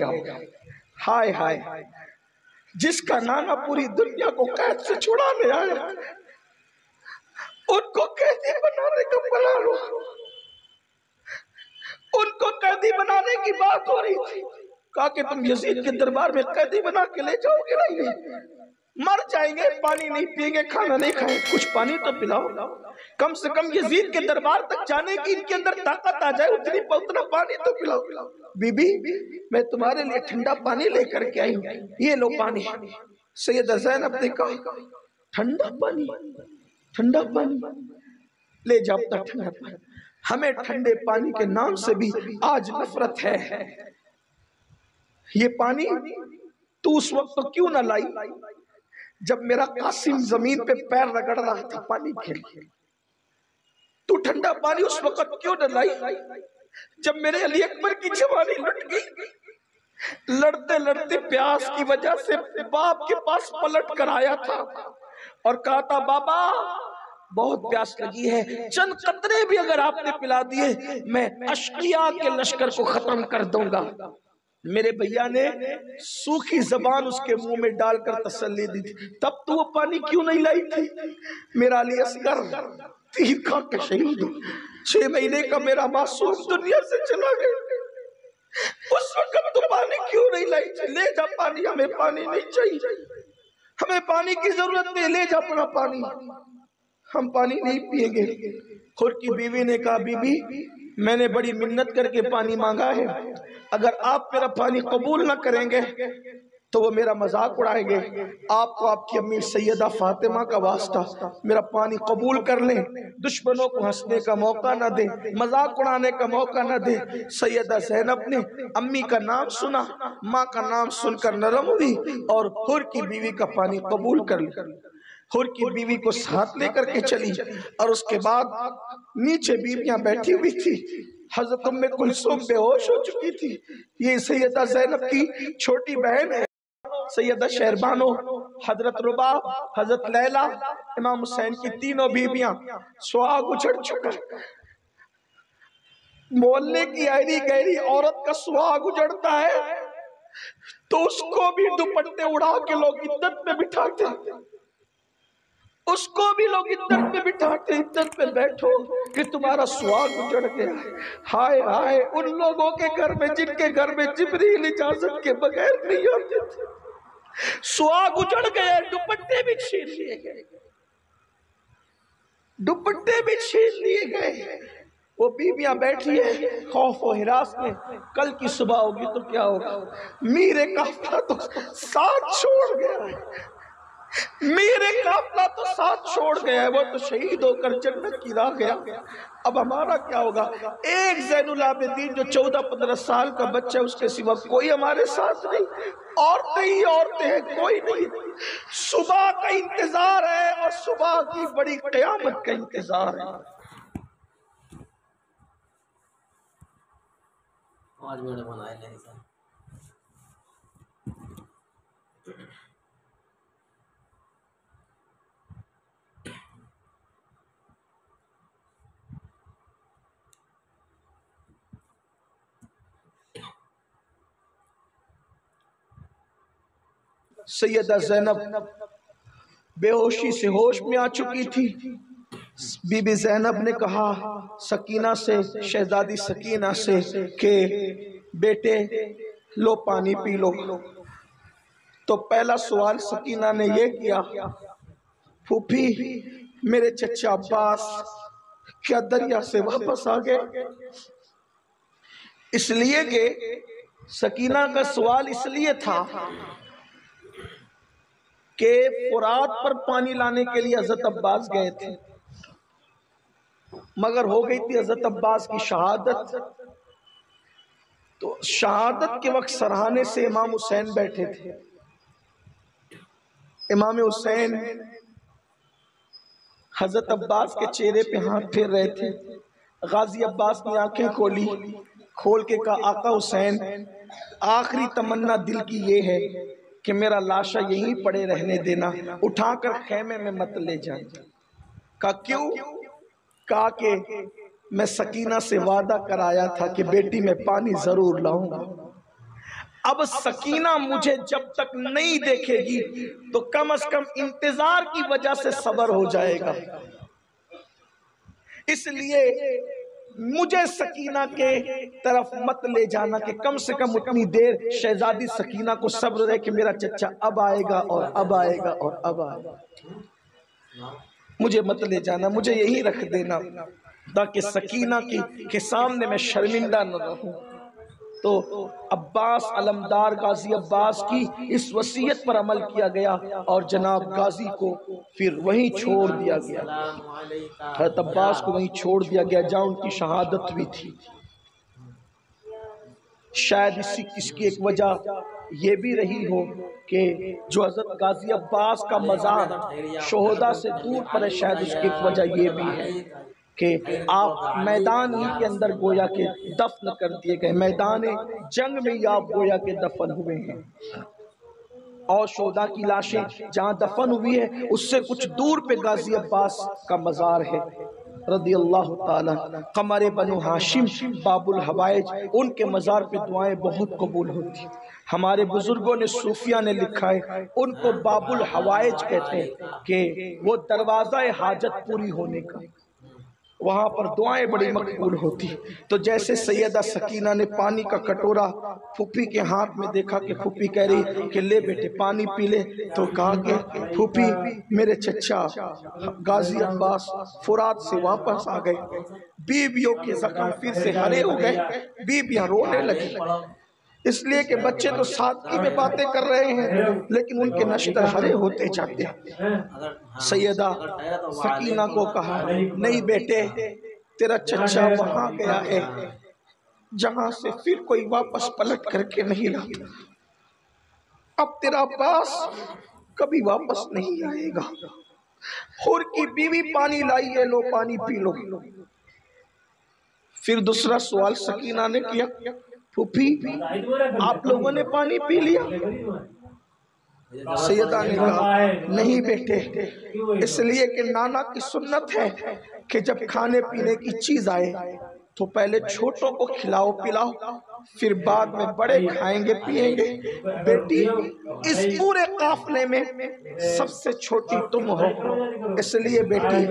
जाओ। हाय हाय जिसका नाना पूरी दुनिया को कैद से छुड़ाने आया उनको कैदी बनाने का बना लो। उनको कैदी बनाने की बात हो रही थी। कहा कि तुम यजीद के दरबार में कैदी बना के ले जाओगे नहीं? मर जाएँगे, पानी नहीं पिएँगे, खाना नहीं खाएँगे। कुछ पानी तो पिलाओ। कम से कम यजीद के दरबार तक जाने की इनके अंदर ताकत आ जाए, उतनी उतना पानी तो पिलाओ। बीबी, मैं तुम्हारे लिए ठंडा पानी लेकर के आई ये लो पानी। सैयद जैनब ने कहा ठंडा पानी। ठंडा पानी। ले जाओ अपना ठंडा पानी। हमें ठंडे पानी के नाम से भी आज नफरत है। ये पानी तू उस वक्त तो क्यों ना लाई? जब मेरा कासिम ज़मीन पे पैर रगड़ रहा था पानी के लिए। तू ठंडा पानी उस वक्त क्यों न लाई? जब मेरे अली अकबर की जवानी लुट गई। लड़ते लड़ते प्यास की वजह से बाप के पास पलट कर आया था और कहा था, बाबा, बहुत प्यास लगी है। चंद कतरे भी अगर आपने पिला दिए, मैं अशकिया के लश्कर को खत्म कर दूँगा। मेरे भैया ने सूखी जबान उसके मुँह में डालकर तसल्ली दी थी। तब तो वो पानी क्यों नहीं लाई थी? मेरा अली असगर तीर खा के शहीद छह महीने का मेरा मासूम दुनिया से चला गया। उस वक्त तो पानी क्यों नहीं लाई थी? ले जा पानी, हमें पानी नहीं चाहिए। हमें पानी की ज़रूरत नहीं, ले जा अपना पानी। हम पानी नहीं पिएँगे खुद की बीवी ने कहा बीबी मैंने बड़ी मिन्नत करके पानी मांगा है। अगर आप मेरा पानी कबूल ना करेंगे तो वो मेरा मज़ाक उड़ाएँगे। आपको आपकी अम्मी सैयदा फातिमा का वास्ता मेरा पानी कबूल कर लें। दुश्मनों को हंसने का मौका ना दे। मज़ाक उड़ाने का मौका ना दे। सैयदा जैनब ने अम्मी का नाम सुना। माँ का नाम सुनकर नरम हुई और खुर की बीवी का पानी कबूल कर लिया हुर की बीवी को साथ लेकर के चली। और उसके बाद नीचे बीवियाँ बैठी हुई थी। हज़रत उम्मे कुलसुम बेहोश हो चुकी थी। ये सैयदा जैनब की छोटी बहन है। सैयदा शहरबानो हज़रत रुबा हज़रत लैला इमाम हुसैन की तीनों बीबियाँ सुहाग उछड़ चुका। मोहल्ले की अहरी गहरी औरत का सुहाग उजड़ता है। तो उसको भी दुपट्टे उड़ा के लोग इद्दत में बिठाते उसको भी लोग इद्दत पे बिठाते इद्दत पे बैठो, कि तुम्हारा स्वाग उजड़ गया हाय हाय, उन लोगों के घर में, जिनके घर में जिबरील इजाज़त के बगैर नहीं आते थे सुहाग उजड़ गए दुपट्टे भी छीन लिए गए। दुपट्टे भी छीन लिए गए। वो बीबियाँ बैठी है, खौफ और हिरास में, कल की सुबह होगी तो क्या होगा? मीरे का तो साथ छोड़ गया मेरे काफला तो साथ छोड़ गया है, वो तो शहीद होकर जन्नत की राह गया। अब हमारा क्या होगा? एक जैनुल जो चौदह पंद्रह साल का बच्चा है, उसके सिवा कोई हमारे साथ नहीं। औरतें ही औरतें हैं, कोई नहीं। सुबह का इंतज़ार है और सुबह की बड़ी कयामत का इंतज़ार है। आज मैंने बनाया नहीं था सैयदा जैनब। बेहोशी से होश में आ चुकी थी। बीबी जैनब ने कहा, सकीना से, शहजादी सकीना से, के, बेटे, लो पानी पी लो। तो पहला सवाल सकीना ने यह किया, फूफी, मेरे चचा अब्बास, क्या दरिया से वापस आ गए? इसलिए कि सकीना का सवाल इसलिए था कि फुरात पर पानी लाने के लिए हज़रत अब्बास गए थे। मगर हो गई थी हज़रत अब्बास की शहादत। तो शहादत के वक्त सराहने से इमाम हुसैन बैठे थे। इमाम हुसैन हज़रत अब्बास के चेहरे पे हाथ फेर रहे थे। गाजी अब्बास ने आँखें खोली। खोल के कहा, आका हुसैन, आखिरी तमन्ना दिल की ये है कि मेरा लाशा यहीं पड़े रहने देना। उठाकर खेमे में मत ले जाए का क्यों? कहा कि मैं सकीना से वादा कराया था कि बेटी मैं पानी ज़रूर लाऊँगा। अब सकीना मुझे जब तक नहीं देखेगी तो कम से कम इंतज़ार की वजह से सबर हो जाएगा। इसलिए मुझे सकीना के तरफ़ मत ले जाना कि कम से कम उतनी देर शहजादी सकीना को सब्र रहे कि मेरा चचा अब आएगा और अब आएगा और अब आएगा। मुझे मत ले जाना, मुझे यही रख देना, ताकि सकीना की के सामने मैं शर्मिंदा न रहूँ। तो अब्बास अलमदार गाजी अब्बास की इस वसीयत पर अमल किया गया और जनाब गाजी को फिर वहीं छोड़ दिया गया। हज़रत अब्बास को वहीं छोड़ दिया गया, जहाँ उनकी शहादत भी थी। शायद इसी इसकी एक वजह ये भी रही हो कि जो हज़रत गाजी अब्बास का मज़ार शोहदा से दूर पर है, शायद उसकी एक वजह ये भी है। कि आप मैदान ही के अंदर गोया के दफन कर दिए गए। मैदान जंग में ही आप गोया के दफन हुए हैं। और शोदा की लाशें जहाँ दफन हुई है, उससे कुछ दूर पे गाजी अब्बास का मज़ार है। रदी अल्लाह कमर बनु हाशिम, बाबुल हवाइज उनके मज़ार पे दुआएँ बहुत कबूल होती। हमारे बुज़ुर्गों ने, सूफिया ने लिखा है, उनको बाबुल हवाइज कहते हैं कि वो दरवाज़ा हाजत पूरी होने का। वहाँ पर दुआएँ बड़ी मकबूल होती। तो जैसे सैयदा सकीना ने पानी का कटोरा फूफी के हाथ में देखा कि फूफी कह रही कि ले बेटे, पानी पी ले। तो कहा कि, फूफी, मेरे चचा गाजी अब्बास फुरात से वापस आ गए। बीबियों के जख्म फिर से हरे हो गए। बीबियाँ रोने लगी। इसलिए कि बच्चे तो सादगी में बातें कर रहे हैं, लेकिन उनके नश्तर हरे होते जाते हैं। सैयदा सकीना को कहा, नहीं बेटे, तेरा चचा वहाँ गया है, जहाँ से फिर कोई वापस पलट करके नहीं लाता। अब तेरा पास कभी वापस नहीं आएगा। हुर की बीवी पानी लाई है, लो पानी पी लो। फिर दूसरा सवाल सकीना ने किया फूफी आप लोगों ने पानी पी लिया। सैदा ने कहा नहीं बेटे, इसलिए कि नाना की सुन्नत है कि जब खाने पीने की चीज़ आए तो पहले छोटों को खिलाओ, पिलाओ फिर बाद में बड़े खाएँगे, पिएँगे। बेटी, इस पूरे काफले में सबसे छोटी तुम हो। इसलिए बेटी,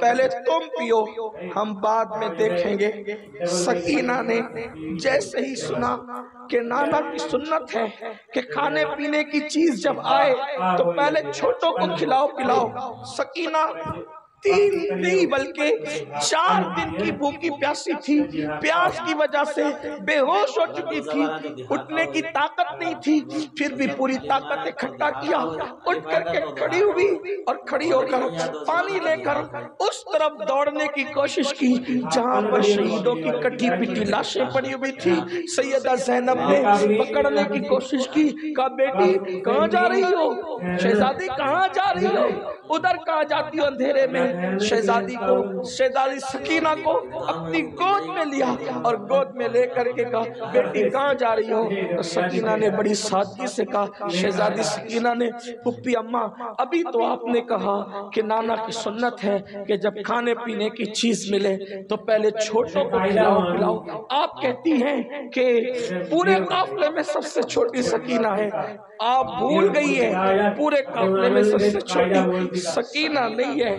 पहले तुम पियो, हम बाद में देखेंगे। सकीना ने जैसे ही सुना कि नाना की सुन्नत है कि खाने पीने की चीज़ जब आए तो पहले छोटों को खिलाओ, पिलाओ। सकीना तीन नहीं बल्कि चार दिन की भूखी प्यासी थी। प्यास की वजह से बेहोश हो चुकी थी। उठने की ताकत नहीं थी। फिर भी पूरी ताकत इकट्ठा किया। उठ करके खड़ी हुई और खड़ी होकर पानी लेकर उस तरफ़ दौड़ने की कोशिश की जहाँ पर शहीदों की कटी पिटी लाशें पड़ी हुई थी। सैयदा जैनब ने पकड़ने की कोशिश की कहा बेटी कहाँ जा रही हो? शहजादी कहाँ जा रही हो? उधर कहा जाती हो? अंधेरे में शहजादी को शहजादी सकीना को अपनी गोद में लिया और गोद में लेकर के कहा बेटी कहाँ जा रही हो? तो सकीना ने बड़ी सादगी से कहा शहजादी सकीना ने पुप्पी अम्मा अभी तो आपने कहा कि नाना की सुन्नत है कि जब खाने पीने की चीज़ मिले तो पहले छोटों को खिलाओ पिलाओ आप कहती हैं कि पूरे काफले में सबसे छोटी सकीना है। आप भूल गई है पूरे काफले में सबसे छोटी सकीना नहीं है।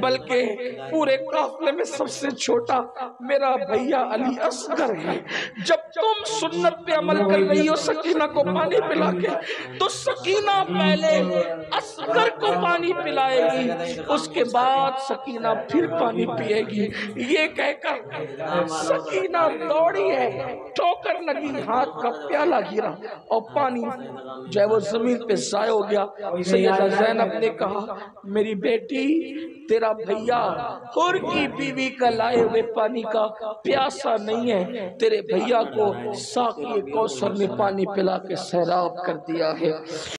बल्कि पूरे काफले में सबसे छोटा मेरा भैया अली असगर है। जब तुम सुन्नत पे अमल कर रही हो, सकीना को पानी पिला के तो सकीना पहले असगर को पानी पिलाएगी, उसके बाद सकीना फिर पानी पिएगी। ये कहकर सकीना दौड़ी है, ठोकर लगी, हाथ का प्याला गिरा और पानी जो है वो ज़मीन पे जाय हो गया। सैयदा जैनब ने कहा, मेरी बेटी तेरा भैया, हुर की बीवी का लाए हुए पानी का प्यासा नहीं है। तेरे भैया को साकी कौशल में पानी पिला के सैराब कर दिया है।